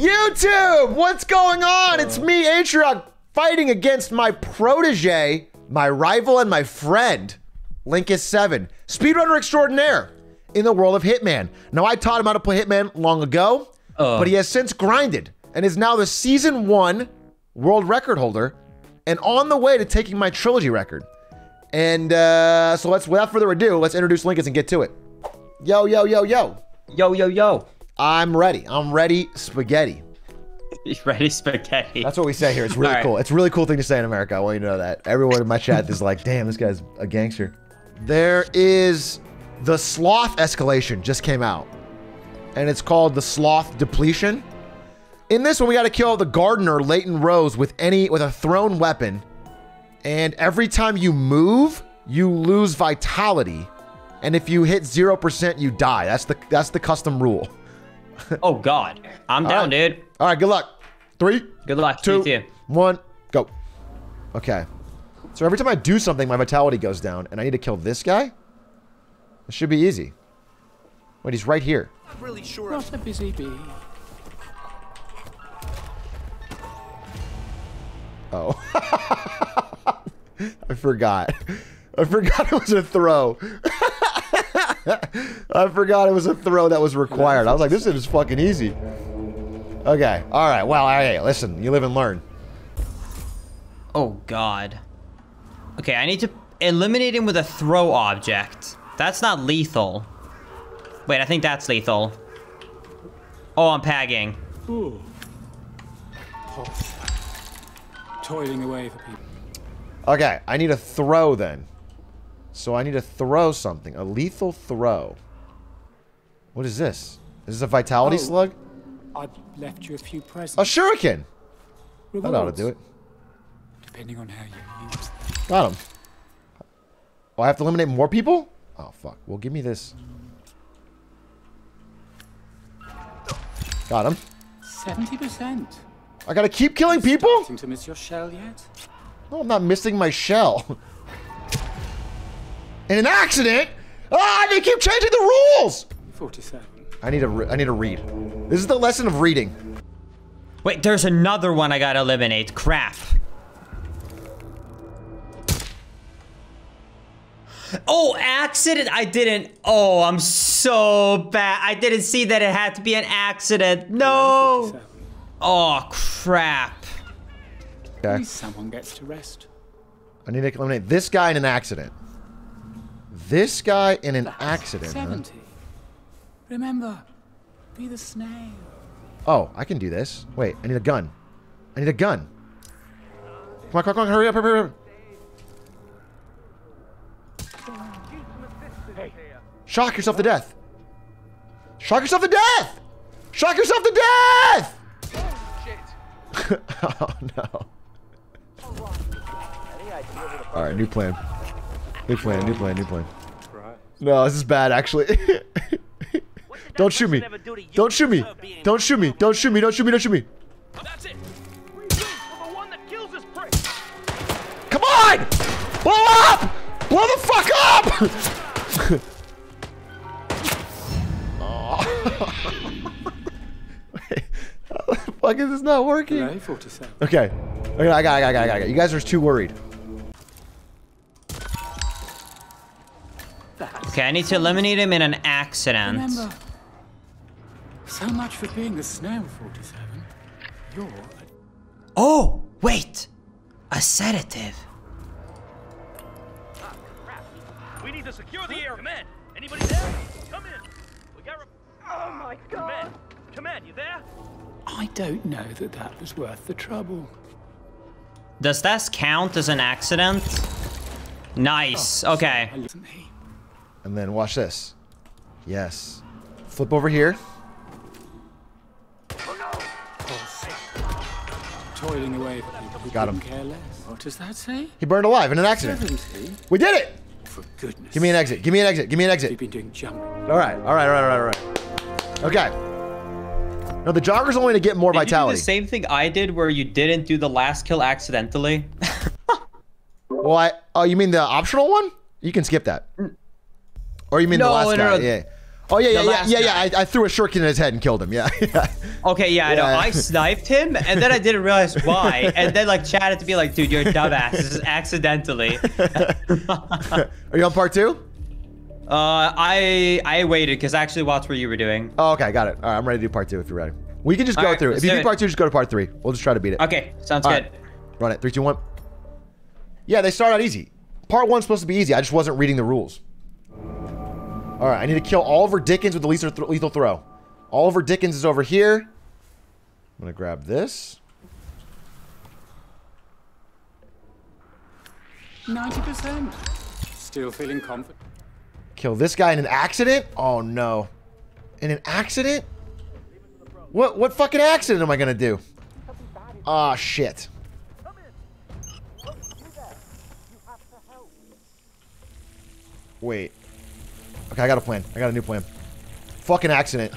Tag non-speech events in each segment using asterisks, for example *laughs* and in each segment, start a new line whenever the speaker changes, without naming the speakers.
YouTube, what's going on? It's me, Atrioc, fighting against my protege, my rival, and my friend, Linkus7, speedrunner extraordinaire in the world of Hitman. Now, I taught him how to play Hitman long ago,
Oh.
but he has since grinded and is now the season one world record holder and on the way to taking my trilogy record. And uh, so let's, without further ado, let's introduce Linkus and get to it. Yo, yo, yo, yo.
Yo, yo, yo.
I'm ready. I'm ready, spaghetti. *laughs*
Ready spaghetti.
That's what we say here. It's really
All right.
cool. It's a really cool thing to say in America. I want you to know that. Everyone in my chat is like, damn, this guy's a gangster. There is the sloth escalation just came out. And it's called the sloth depletion. In this one, we got to kill the gardener, Leighton Rose, with any with a thrown weapon. And every time you move, you lose vitality. And if you hit 0%, you die. That's the that's the custom rule.
Oh, God. I'm down,
right.
dude.
All right, good luck. Three,
Good luck.
two,
You too.
one, go. Okay. So every time I do something, my vitality goes down, and I need to kill this guy? This should be easy. Wait, he's right here.
Not a busy bee.
Oh. *laughs* I forgot. I forgot it was a throw. *laughs* *laughs* I forgot it was a throw that was required. I was like, this is fucking easy. Okay. All right. Well, hey, listen. You live and learn.
Oh, God. Okay, I need to eliminate him with a throw object. That's not lethal. Wait, I think that's lethal. Oh, I'm pagging.
Ooh. Pulse. Toiling away for people.
Okay. I need a throw then. So I need to throw something. A lethal throw. What is this? Is this a vitality
Oh.
slug?
I've left you a few presents.
A shuriken. That ought to do it.
Depending on how you use them.
Got him. Oh, I have to eliminate more people? Oh, fuck. Well, give me this. Got him.
70%.
I gotta keep killing people?
To miss your shell yet?
No, I'm not missing my shell. *laughs* In an accident? Ah, they keep changing the rules!
47.
I need to, re- I need to read. This is the lesson of reading.
Wait, there's another one I gotta eliminate. Crap. Oh, accident! I didn't. Oh, I'm so bad. I didn't see that it had to be an accident. No! Oh, crap.
At
Okay.
least someone gets to rest.
I need to eliminate this guy in an accident. This guy in an accident. huh?
70. Remember, be the snail.
Oh, I can do this. Wait, I need a gun. I need a gun. Come on, come on, come on, hurry up, hurry up, hurry up. Shock yourself to death. Shock yourself to death! Shock yourself to death! *laughs* oh no. Alright, new plan. New plan, new plan, new plan. No, this is bad actually. *laughs* Don't shoot me. Don't shoot me. Don't shoot me. Don't shoot me. Don't shoot me. Don't shoot me.
That's it. Reserve for the one that kills this prick.
Come on! Blow up! Blow the fuck up! oh. *laughs* Wait, how the fuck is this not working? Okay. Okay, I got, I got, I got, I got. You guys are too worried.
Okay, I need to eliminate him in an accident.
Remember, so much for being a snail, 47. You're a
Oh, wait. A sedative.
Ah, crap. We need to secure the area. Command. Anybody there? Come in. We got. Oh my God. Command. Command, you there?
I don't know that that was worth the trouble.
Does that count as an accident? Nice. Oh, okay.
Isn't he?
And then watch this. Yes. Flip over here.
Toiling away for people who
Got him.
couldn't care less. What does that say?
He burned alive in an accident.
70?
We did it!
For goodness.
Give me an exit. Give me an exit. Give me an
You've
exit.
been doing jumping.
All right. All right. All right. All right. All right. Okay. No, the jogger's only to get more
Did you do
vitality.
the same thing I did where you didn't do the last kill accidentally? *laughs*
Well, I, oh, you mean the optional one? You can skip that. Or you mean the
No,
last
no,
guy?
no.
Yeah. Oh yeah, yeah, yeah, yeah, yeah. I, I threw a shuriken in his head and killed him. *laughs* Yeah.
Okay, yeah, I know.
Yeah.
I sniped him, and then I didn't realize why. And then, like, Chad had to be like, dude, you're a dumbass. This is accidentally. *laughs*
Are you on part two?
Uh, I I waited because I actually watched what you were doing.
Oh, okay, got it. All right, I'm ready to do part two if you're ready. We can just
All
go
right,
through. If you
do
part two, just go to part three. We'll just try to beat it.
Okay, sounds
All
good.
right. Run it. Three, two, one. Yeah, they start out easy. Part one's supposed to be easy. I just wasn't reading the rules. All right, I need to kill Oliver Dickens with the lethal, th- lethal throw. Oliver Dickens is over here. I'm gonna grab this.
90%. Still feeling confident.
Kill this guy in an accident? Oh no. In an accident? What what fucking accident am I gonna do? Ah shit. Wait. Okay, I got a plan. I got a new plan. Fucking accident.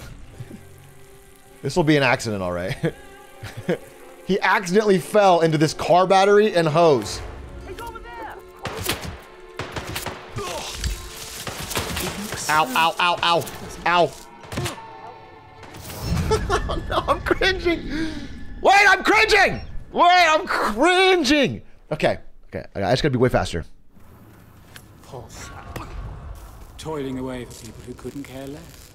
This will be an accident, alright. *laughs* he accidentally fell into this car battery and hose.
He's over there!
Ow, ow, ow, ow, ow. *laughs* Oh, no, I'm cringing. Wait, I'm cringing. Wait, I'm cringing. Okay, okay. I just gotta be way faster.
Sap. Toiling away for people who couldn't care less.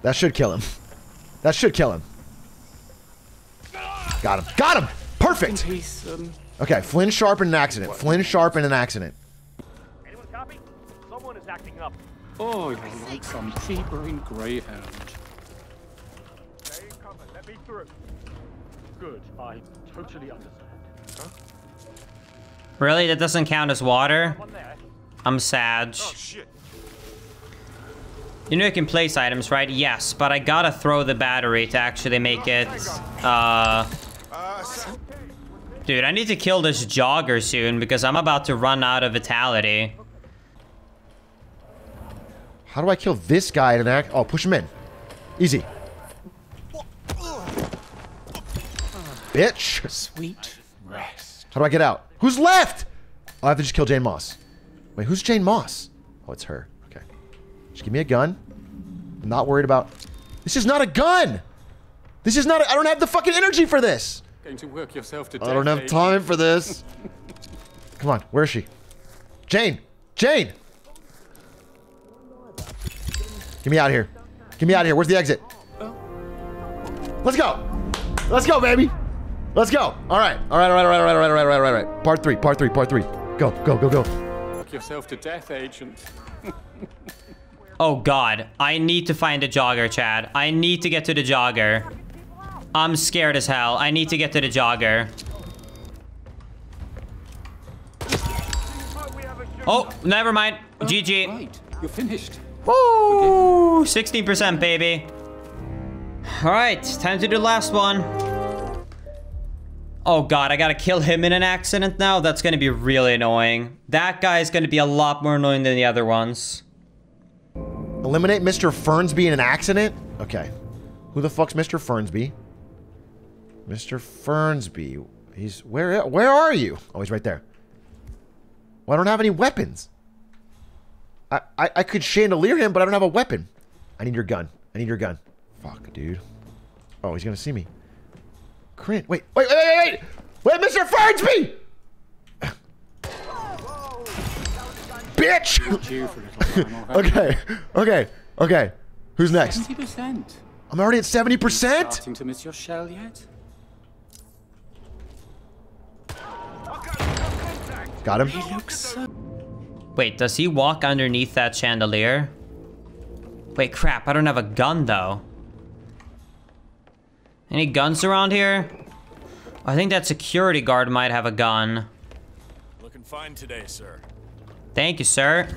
That should kill him. That should kill him. Got him. Got him. Perfect.
Peace, um,
Okay, Flynn Sharp in an accident. Flynn Sharp in an accident.
Anyone copy? Someone is acting up.
oh, you're like some cheapering greyhound.
Stay in cover. Let me through. Good. I totally understand.
Really? That doesn't count as water? I'm sad.
shit.
You know you can place items, right? Yes, but I gotta throw the battery to actually make it, uh... Dude, I need to kill this jogger soon because I'm about to run out of vitality.
How do I kill this guy in an act? Oh, push him in. Easy. Bitch.
Sweet rest.
How do I get out? Who's left? I have to just kill Jane Moss. Wait, who's Jane Moss? Oh, it's her. Okay. Just give me a gun. I'm not worried about... This is not a gun! This is not a... I don't have the fucking energy for this!
Going to work yourself to death.
I don't have
eh?
time for this. Come on, where is she? Jane! Jane! Get me out of here. Get me out of here. Where's the exit? Let's go. Let's go, baby. Let's go. All right. All right. All right. All right. All right. All right. All right. All right. All right. Part three. Part three. Part three. Go. Go. Go. Go.
Work yourself to death, agent. *laughs*
Oh god, I need to find the jogger, Chad. I need to get to the jogger. I'm scared as hell. I need to get to the jogger. Oh, never mind. GG.
Right, you're finished.
Woo! 16%, baby. Alright, time to do the last one. Oh god, I gotta kill him in an accident now? That's gonna be really annoying. That guy is gonna be a lot more annoying than the other ones.
Eliminate Mr. Fernsby in an accident. Okay. Who the fuck's Mr. Fernsby? Mr. Fernsby. He's where? Where are you? Oh, he's right there. Well, I don't have any weapons. I, I I could chandelier him, but I don't have a weapon. I need your gun. I need your gun. Fuck, dude. Oh, he's gonna see me. Crit. Wait, wait, wait, wait, wait! Wait, Mr. Fernsby! Bitch!
Due for a little time already.
okay, okay, okay. Who's next?
70%.
I'm already at 70%?
Starting to miss your shell yet?
Got him.
He looks so...
Wait, does he walk underneath that chandelier? Wait, crap, I don't have a gun though. Any guns around here? I think that security guard might have a gun.
Looking fine today, sir.
Thank you, sir.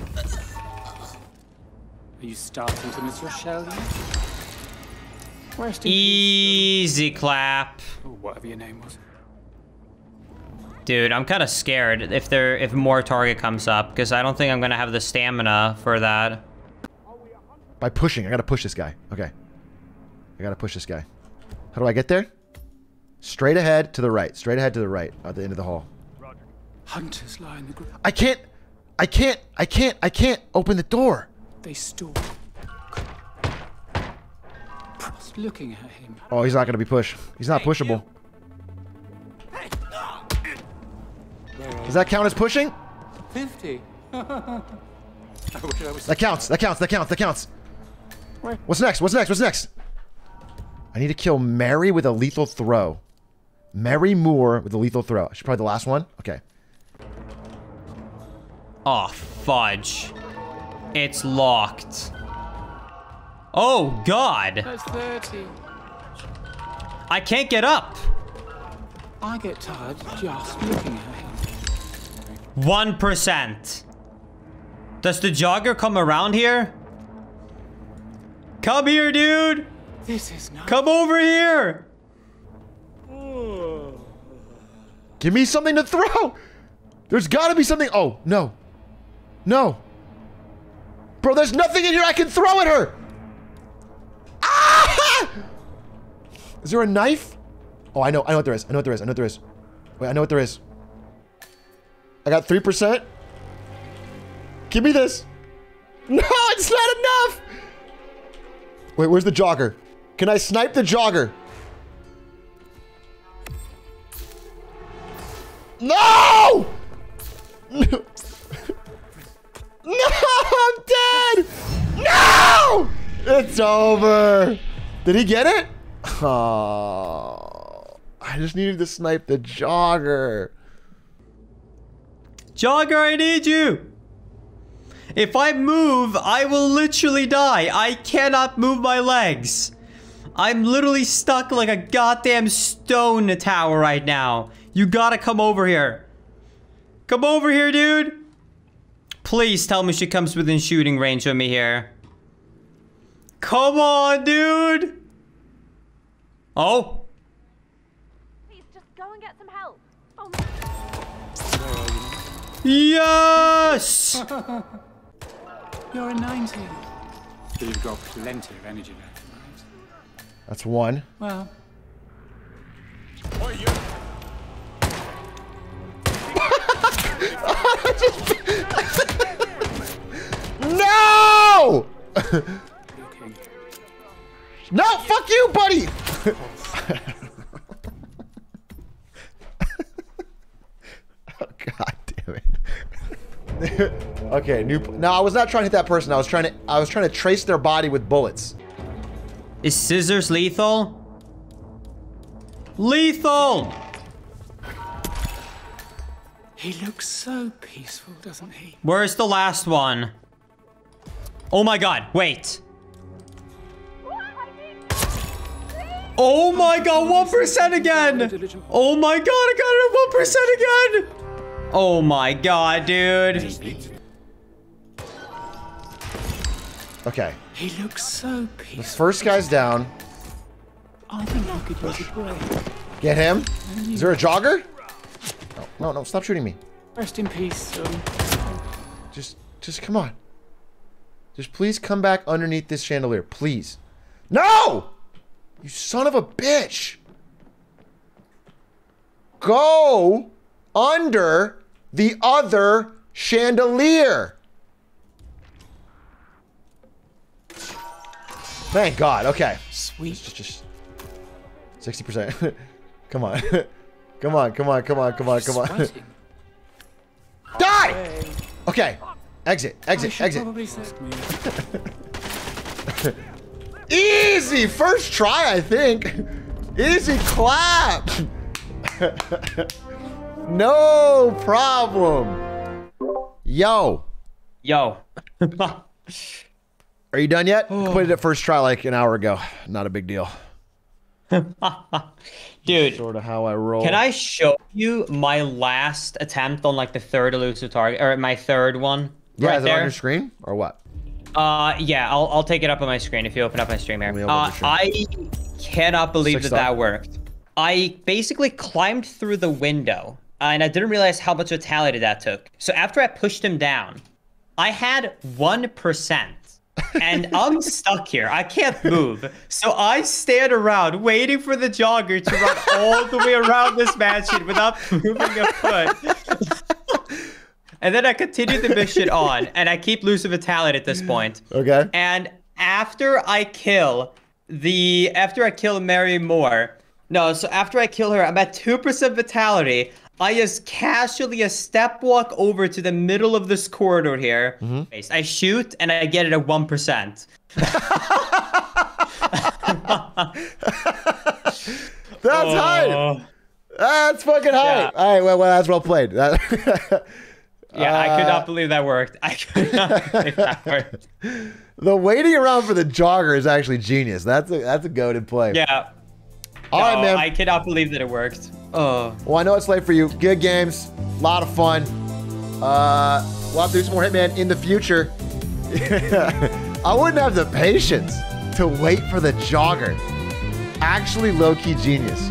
Are you starting to miss your shell yet? Rest in
Easy clap.
peace, or whatever your name was.
Dude, I'm kind of scared if there if more target comes up because I don't think I'm gonna have the stamina for that.
By pushing. I gotta push this guy. Okay. I gotta push this guy. How do I get there? Straight ahead to the right. Straight ahead to the right at the end of the hall.
Hunters lie in the group.
I can't. I can't, I can't, I can't open the door.
They stalk. Just looking at him.
Oh, he's not gonna be pushed. He's not pushable. Does that count as pushing?
50. *laughs* I wish I was
That counts. That counts. That counts. That counts. What's next? What's next? What's next? I need to kill Mary with a lethal throw. Mary Moore with a lethal throw. She's probably the last one. Okay.
Oh, fudge. It's locked. Oh, God.
That's 30.
I can't get up.
I get tired just looking at him.
1%. Does the jogger come around here? Come here, dude.
This is not.
Come over here.
Give me something to throw. There's got to be something. Oh, no. No. Bro, there's nothing in here I can throw at her. Ah! Is there a knife? Oh, I know. I know what there is. I know what there is. I know what there is. Wait, I know what there is. I got 3%. Give me this. *laughs* No, it's not enough. Wait, where's the jogger? Can I snipe the jogger? No! *laughs* No! I'm dead! No! It's over. Did he get it? Oh, I just needed to snipe the jogger.
Jogger, I need you. If I move, I will literally die. I cannot move my legs. I'm literally stuck like a goddamn stone in a tower right now. You gotta come over here. Come over here, dude. Please tell me she comes within shooting range of me here. Come on, dude. Oh,
Please, just go and get some help. Oh,
yes. *laughs*
You're a 90. You've got plenty of energy left, right?
That's one.
Well? *laughs*
No! *laughs* No, fuck you, buddy! *laughs* oh, God damn it. okay, new. No, I was not trying to hit that person. I was trying to. I was trying to trace their body with bullets.
Is scissors lethal? Lethal!
He looks so peaceful, doesn't he?
Where's the last one? Oh my god, wait. Oh my god, 1% again! Oh my god, I got it at 1% again! Oh my god, dude.
Okay,
He looks so
the
peaceful.
first guy's down.
I think I could use a break.
Get him. Is there a jogger? No, no, no! Stop shooting me.
Rest in peace, um,
Just, just come on. Just please come back underneath this chandelier, please. No! You son of a bitch! Go under the other chandelier. Thank God. Okay.
sweet.
Just, just sixty percent. *laughs* *laughs* come on. come on. Come on. Come on. Come on. Come on. Die. Okay. Exit.
Oh,
exit. Exit.
probably set me. *laughs*
Easy first try, I think. Easy clap. no problem. Yo,
Yo.
Are you done yet? Completed it first try like an hour ago. Not a big deal. *laughs*
Dude,
Sort of how I roll.
can I show you my last attempt on like the third elusive target, or my third one?
Yeah,
right
is it on your screen or what?
Uh, yeah, I'll, I'll take it up on my screen if you open up my stream here.
Let me open
Uh. I cannot believe
Six
that that worked. I basically climbed through the window, uh, and I didn't realize how much vitality that took. So after I pushed him down, I had 1%. And I'm stuck here. I can't move. So I stand around waiting for the jogger to run all the way around this mansion without moving a foot. And then I continue the mission on, and I keep losing vitality at this point.
Okay.
And after I kill the after I kill Mary Moore, no, so after I kill her, I'm at two percent vitality. I just casually a step walk over to the middle of this corridor here. I shoot and I get it at one percent. *laughs*
That's high. That's fucking high.
Yeah.
All right, well, well, that's well played. That- *laughs*
Yeah, I could
Uh,
not believe that worked. I could not *laughs* believe that worked.
the waiting around for the jogger is actually genius. That's a that's a goaded play.
Yeah.
All right,
no,
man.
I cannot believe that it worked. Oh.
Well, I know it's late for you. Good games, a lot of fun. Uh, we'll have to do some more Hitman in the future. *laughs* I wouldn't have the patience to wait for the jogger. Actually, low key genius.